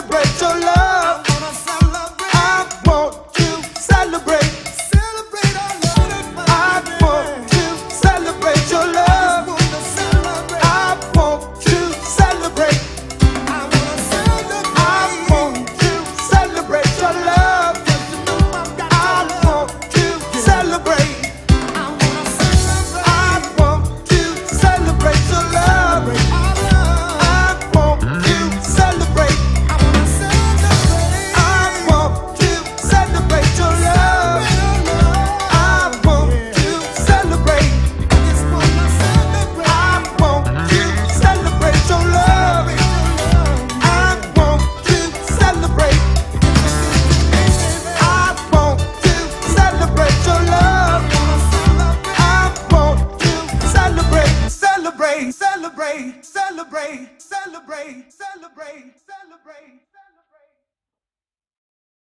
celebrate your love. celebrate, celebrate, celebrate, celebrate.